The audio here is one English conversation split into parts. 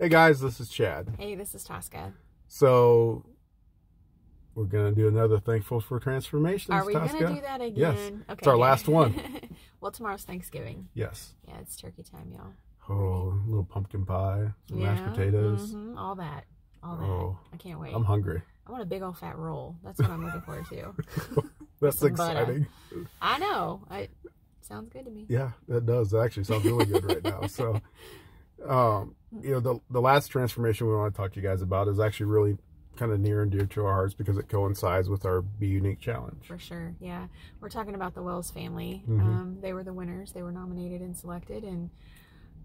Hey guys, this is Chad. Hey, this is Tosca. So we're gonna do another thankful for transformations. Are we Tosca? gonna do that again? Yes. Okay. It's our last one. well, tomorrow's Thanksgiving. Yes. Yeah, it's turkey time, y'all. Oh, a little pumpkin pie, some yeah, mashed potatoes. mhm, all that. All that. Oh, I can't wait. I'm hungry. I want a big old fat roll. That's what I'm looking forward to. That's Some butter. exciting. I know. It sounds good to me. Yeah, it does. That actually sounds really good right now. So, um, you know, the the last transformation we want to talk to you guys about is actually really kind of near and dear to our hearts because it coincides with our Be Unique challenge. For sure, yeah. We're talking about the Wells family. Mhm. Um, they were the winners. They were nominated and selected, and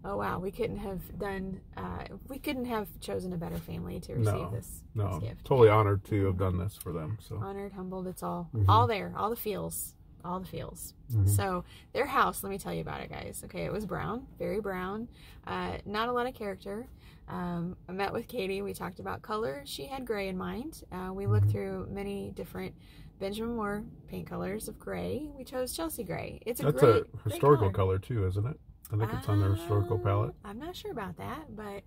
oh wow, we couldn't have done. Uh, we couldn't have chosen a better family to receive No, this, No, this gift. totally honored to have done this for them. So, Honored, humbled. It's all Mhm. all there. All the feels. All the feels. mhm. So their house, let me tell you about it, guys. Okay, it was brown, very brown. Uh, not a lot of character. Um, I met with Katie. We talked about color. She had gray in mind. Uh, we looked Mhm. through many different Benjamin Moore paint colors of gray. We chose Chelsea gray. It's a that's great a historical color. too, isn't it? I think it's on the historical Uh, palette. I'm not sure about that, but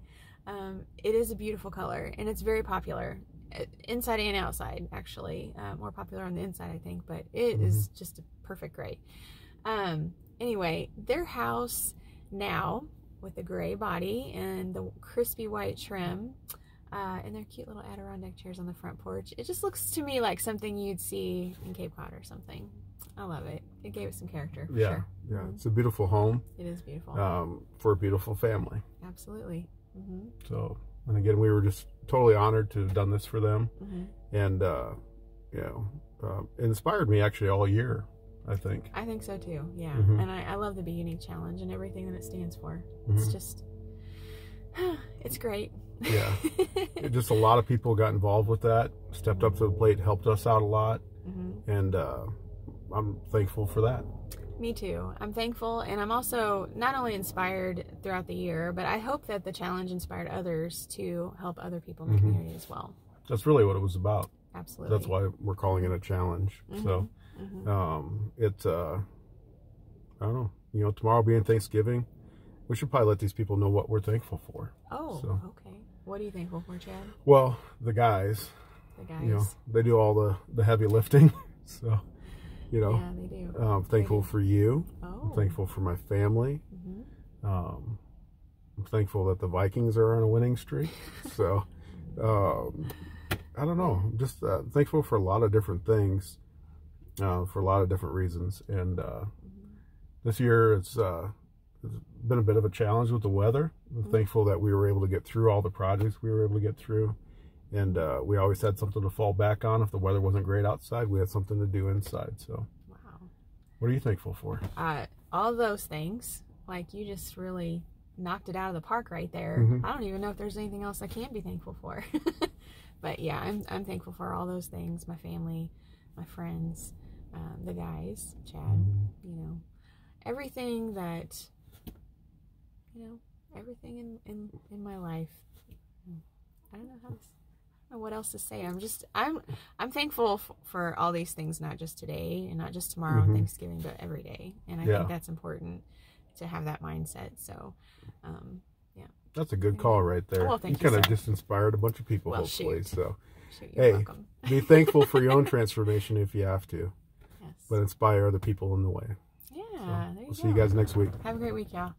um, it is a beautiful color and it's very popular uh, inside and outside. Actually, uh, more popular on the inside, I think, but it is Mm-hmm. just a perfect gray. Um, anyway, their house now with the gray body and the crispy white trim. Uh, and their cute little Adirondack chairs on the front porch. It just looks to me like something you'd see in Cape Cod or something. I love it. It gave it some character. For Yeah, sure. yeah. Mhm. It's a beautiful home It is beautiful. um, for a beautiful family. Absolutely. hmm So, and again, we were just totally honored to have done this for them, hmm and uh, you know, uh, inspired me actually all year. I think. I think so too. Yeah. Mhm. And I, I love the Be Unique Challenge and everything that it stands for. It's Mhm. just, it's great. Yeah. It just a lot of people got involved with that, stepped up to the plate, helped us out a lot, hmm and uh, I'm thankful for that. Me too. I'm thankful, and I'm also not only inspired throughout the year, but I hope that the challenge inspired others to help other people in the Mhm. community as well. That's really what it was about. Absolutely. That's why we're calling it a challenge. So. Mhm. um it's uh i don't know you know tomorrow being thanksgiving we should probably let these people know what we're thankful for Oh, so- okay. What are you thankful for, Chad? well the guys, The guys. you know they do all the the heavy lifting so you know yeah, they do. i'm thankful for you. Oh. i'm thankful for my family. Hmm um i'm thankful that the vikings are on a winning streak. So um i don't know. I'm just uh, thankful for a lot of different things uh, for a lot of different reasons. And uh this year it's uh it's been a bit of a challenge with the weather. I'm Mhm. thankful that we were able to get through all the projects we were able to get through and uh, we always had something to fall back on if the weather wasn't great outside we had something to do inside so Wow. what are you thankful for uh, all those things. Like you just really knocked it out of the park right there. Mhm. I don't even know if there's anything else I can be thankful for. but yeah, I'm I'm thankful for all those things. My family, my friends, um, the guys, Chad. You know, everything that. You know, everything in in in my life. I don't know how to. S- I don't know what else to say. I'm just I'm I'm thankful for all these things, not just today and not just tomorrow Mhm. on Thanksgiving, but every day. And I Yeah. think that's important to have that mindset. So, um, yeah, that's a good call right there Well, thank you, kind of just inspired a bunch of people Well, hopefully shoot. so shoot, Hey. be thankful for your own transformation if you have to Yes. but inspire other people in the way yeah. so you we'll see you guys next week Have a great week, y'all.